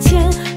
前